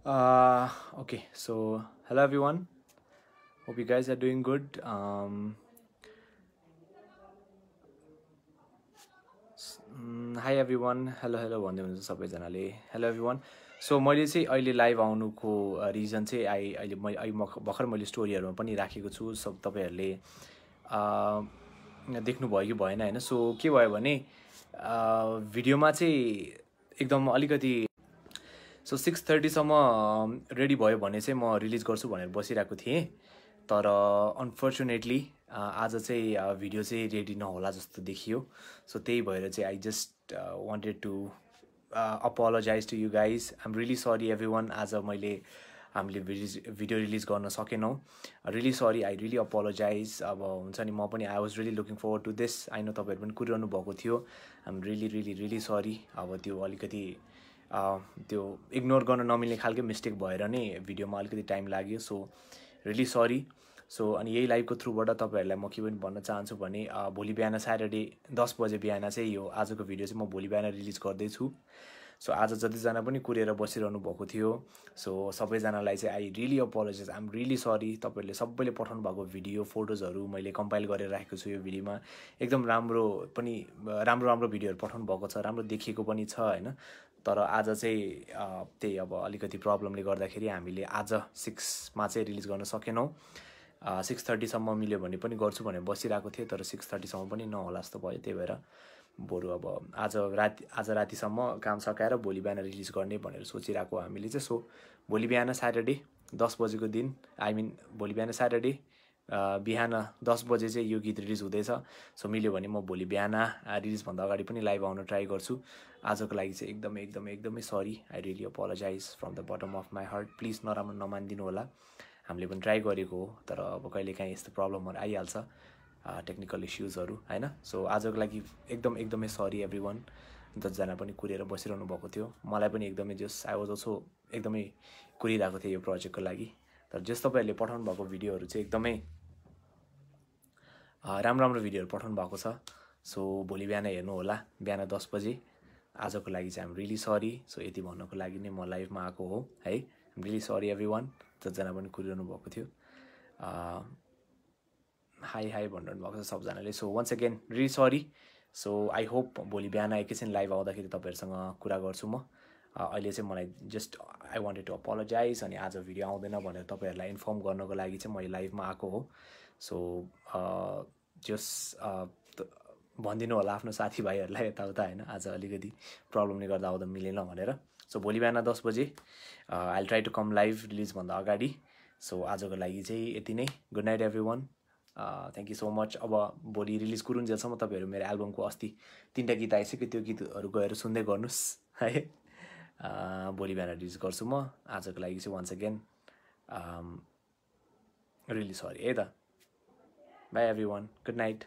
Uh, okay, so hello everyone. Hope you guys are doing good. Um, hi everyone hello hello भन्दै हुनुहुन्छ सबैजनाले hello every one so मैले चाहिँ अहिले live आउनुको रिजन चाहिँ आई अहिले मैले अहिले भर्खर मैले स्टोरीहरूमा पनि राखेको छु सब तपाईँहरूले देख्नुभयो कि भएन होइन सो के भयो भने भिडियोमा चाहिँ एकदम अलिकति सो सिक्स थर्टीसम्म रेडी भयो भने चाहिँ म रिलिज गर्छु भनेर बसिरहेको थिएँ। तर अनफर्चुनेटली आज चाहिँ भिडियो चाहिँ रेडी नहोला जस्तो देखियो। सो त्यही भएर चाहिँ I just wanted to apologise to you guys I'm really sorry everyone आज मैले हामीले भिडियो भिडियो रिलिज गर्न सकेनौँ। Really sorry I really apologise अब हुन्छ नि म पनि I was really looking forward to this I know तपाईँहरू पनि कुरिरहनु भएको थियो। I'm really really really sorry अब त्यो अलिकति त्यो इग्नोर गर्न नमिल्ने खालको मिस्टेक भएर नै भिडियोमा अलिकति टाइम लाग्यो सो रियली सरी सो अनि यही लाइभको थ्रुबाट तपाईँहरूलाई म के पनि भन्न चाहन्छु भने भोलि बिहान स्याटरडे दस बजे बिहान चाहिँ यो आजको भिडियो चाहिँ म भोलि बिहान रिलिज गर्दैछु। सो आज जतिजना पनि कुरेर बसिरहनु भएको थियो सो सबैजनालाई चाहिँ I really apologise I'm really sorry तपाईँहरूले सबैले पठाउनु भएको भिडियो फोटोजहरू मैले कम्पाइल गरेर राखेको छु यो भिडियोमा एकदम राम्रो पनि राम्रो राम्रो भिडियोहरू पठाउनु भएको छ राम्रो देखिएको पनि छ होइन? तर आज चाहिँ त्यही अब अलिकति प्रब्लमले गर्दाखेरि हामीले आज सिक्समा चाहिँ रिलिज गर्न सकेनौँ। सिक्स थर्टीसम्म मिल्यो भने पनि गर्छु भनेर बसिरहेको थिएँ तर सिक्स थर्टीसम्म पनि नहोला जस्तो भयो। त्यही भएर बरु अब आज राति आज रातिसम्म काम सकाएर भोलि बिहान रिलिज गर्ने भनेर सोचिरहेको हामीले चाहिँ। सो भोलि बिहान स्याटरडे दस बजेको दिन आई मिन भोलि बिहान स्याटरडे बिहान दस बजे चाहिँ यो गीत रिलिज हुँदैछ। सो मिल्यो भने म भोलि बिहान रिलिजभन्दा अगाडि पनि लाइभ आउन ट्राई गर्छु। आजको लागि चाहिँ एकदमै एकदमै एकदमै sorry. I really apologise from the bottom of my heart please नराम्रो नमानिदिनु होला। हामीले पनि ट्राई गरेको हो तर अब कहिलेकाहीँ यस्तो प्रब्लमहरू आइहाल्छ टेक्निकल इस्युजहरू होइन? सो आजको लागि एकदम एकदमै सरी एभ्री वान जतिजना पनि कुरेर बसिरहनु भएको थियो। मलाई पनि एकदमै जस आई वाज अल्सो एकदमै कुरिरहेको थिएँ यो प्रोजेक्टको लागि। तर जस तपाईँहरूले पठाउनु भएको भिडियोहरू चाहिँ एकदमै राम्रो राम्रो भिडियोहरू पठाउनु भएको छ। सो भोलि बिहान हेर्नु होला। बिहान दस बजे। आजको लागि चाहिँ हामी रियली सरी सो यति भन्नको लागि नै म लाइभमा आएको हो है। रियली सरी एभ्री वान जतिजना पनि कुरिरहनु भएको थियो। हाई हाई भनिरहनु भएको छ सबजनाले। So once again really sorry so I hope भोलि बिहान एकैछिन लाइभ आउँदाखेरि तपाईँहरूसँग कुरा गर्छु म। अहिले चाहिँ मलाई just I wanted to apologise अनि आज भिडियो आउँदैन भनेर तपाईँहरूलाई इन्फर्म गर्नको लागि चाहिँ मैले लाइभमा आएको हो। सो जस भनिदिनु होला आफ्नो साथीभाइहरूलाई यताउता होइन आज अलिकति प्रब्लमले गर्दा आउँदा मिलेन भनेर। सो भोलि बिहान दस बजे I try to come live रिलिजभन्दा अगाडि। सो आजको लागि चाहिँ यति नै। Good night everyone thank you so much अब भोलि रिलिज कुरुन्जेलसम्म तपाईँहरू मेरो एल्बमको अस्ति तिनवटा गीत आइसक्यो त्यो गीतहरू गएर सुन्दै गर्नुहोस्। है। भोलि बिहान रिलिज गर्छु म। आजको लागि चाहिँ वान्स अगेन रिलिज सरी है त। Bye everyone good night